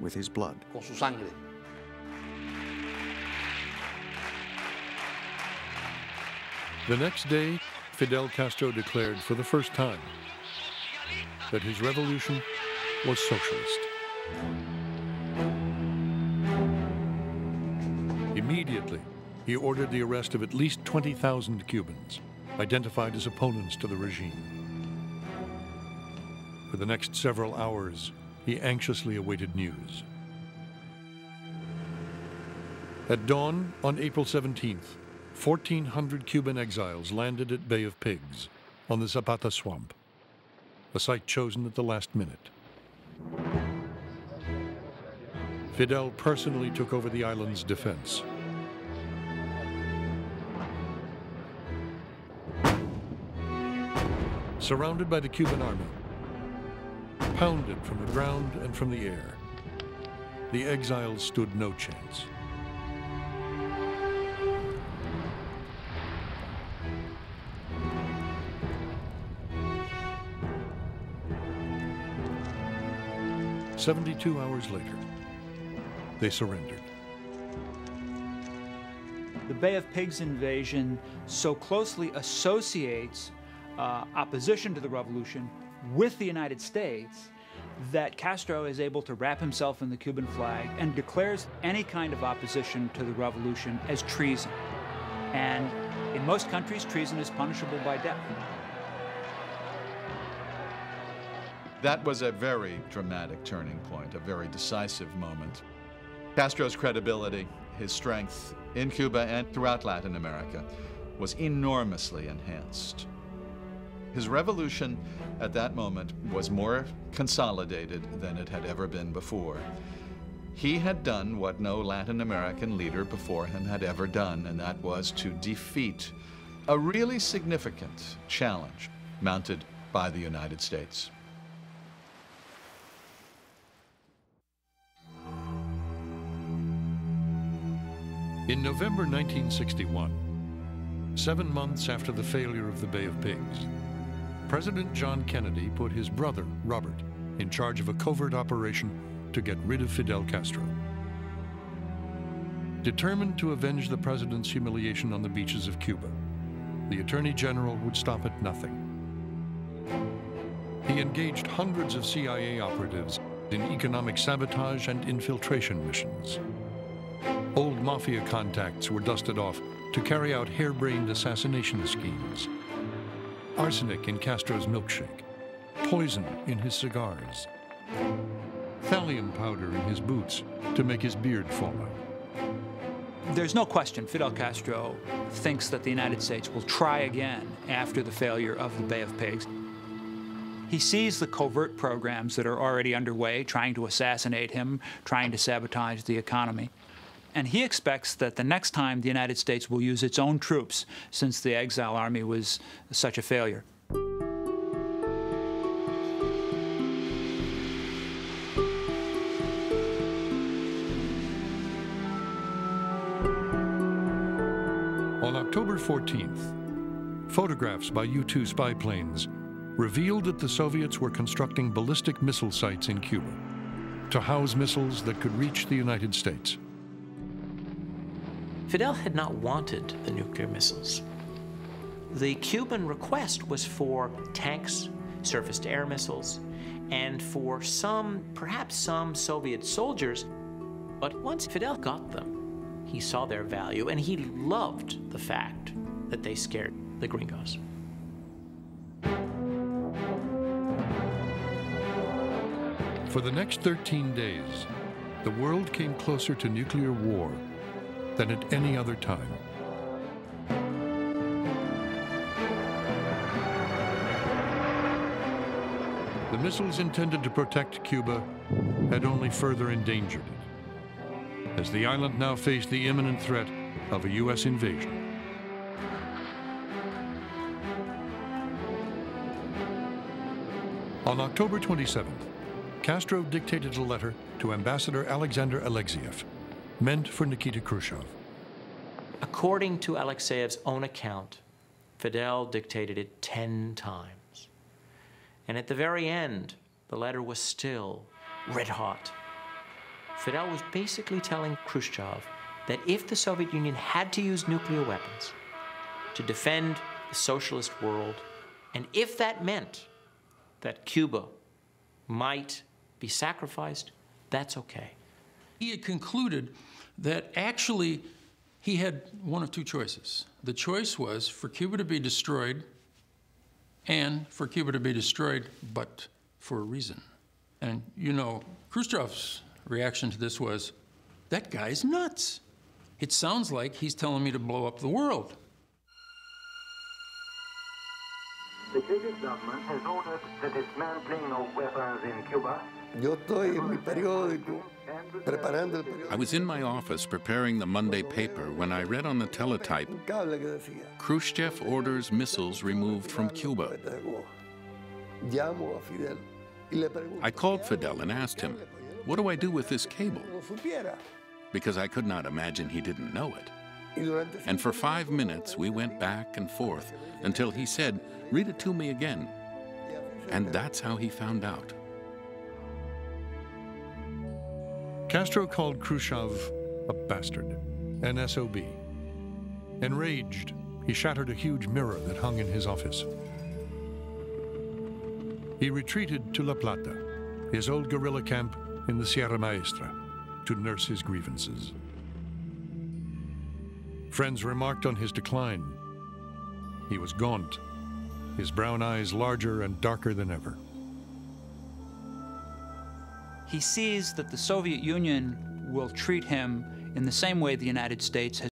with his blood. The next day, Fidel Castro declared for the first time that his revolution was socialist. Immediately, he ordered the arrest of at least 20,000 Cubans, identified as opponents to the regime. For the next several hours, he anxiously awaited news. At dawn on April 17th, 1,400 Cuban exiles landed at Bay of Pigs on the Zapata Swamp, a site chosen at the last minute. Fidel personally took over the island's defense. Surrounded by the Cuban army, pounded from the ground and from the air, the exiles stood no chance. Seventy-two hours later, they surrendered. The Bay of Pigs invasion so closely associates uh, opposition to the revolution with the United States that Castro is able to wrap himself in the Cuban flag and declares any kind of opposition to the revolution as treason. And in most countries, treason is punishable by death. That was a very dramatic turning point, a very decisive moment. Castro's credibility, his strength in Cuba and throughout Latin America was enormously enhanced. His revolution at that moment was more consolidated than it had ever been before. He had done what no Latin American leader before him had ever done, and that was to defeat a really significant challenge mounted by the United States. In November 1961, seven months after the failure of the Bay of Pigs, President John Kennedy put his brother, Robert, in charge of a covert operation to get rid of Fidel Castro. Determined to avenge the president's humiliation on the beaches of Cuba, the Attorney General would stop at nothing. He engaged hundreds of CIA operatives in economic sabotage and infiltration missions. Old mafia contacts were dusted off to carry out harebrained assassination schemes arsenic in Castro's milkshake, poison in his cigars, thallium powder in his boots to make his beard fall out. There's no question Fidel Castro thinks that the United States will try again after the failure of the Bay of Pigs. He sees the covert programs that are already underway, trying to assassinate him, trying to sabotage the economy. And he expects that the next time the United States will use its own troops, since the exile army was such a failure. On October 14th, photographs by U-2 spy planes revealed that the Soviets were constructing ballistic missile sites in Cuba to house missiles that could reach the United States. Fidel had not wanted the nuclear missiles. The Cuban request was for tanks, surface-to-air missiles, and for some, perhaps some Soviet soldiers. But once Fidel got them, he saw their value, and he loved the fact that they scared the gringos. For the next 13 days, the world came closer to nuclear war than at any other time. The missiles intended to protect Cuba had only further endangered it, as the island now faced the imminent threat of a U.S. invasion. On October 27th, Castro dictated a letter to Ambassador Alexander Alexeyev, meant for Nikita Khrushchev. According to Alexeyev's own account, Fidel dictated it 10 times. And at the very end, the letter was still red hot. Fidel was basically telling Khrushchev that if the Soviet Union had to use nuclear weapons to defend the socialist world, and if that meant that Cuba might be sacrificed, that's okay. He had concluded that actually he had one of two choices. The choice was for Cuba to be destroyed and for Cuba to be destroyed, but for a reason. And you know, Khrushchev's reaction to this was, that guy's nuts. It sounds like he's telling me to blow up the world. The Kyrgyz government has ordered the dismantling of weapons in Cuba. Yo estoy en mi periódico preparando el periódico. I was in my office preparing the Monday paper when I read on the teletype Un cable que decía. Khrushchev orders missiles removed from Cuba. Llamo a Fidel y le pregunto. I called Fidel and asked him, What do I do with this cable? Because I could not imagine he didn't know it. And for five minutes we went back and forth until he said, Read it to me again. And that's how he found out. Castro called Khrushchev a bastard, an SOB. Enraged, he shattered a huge mirror that hung in his office. He retreated to La Plata, his old guerrilla camp in the Sierra Maestra, to nurse his grievances. Friends remarked on his decline. He was gaunt, his brown eyes larger and darker than ever. He sees that the Soviet Union will treat him in the same way the United States has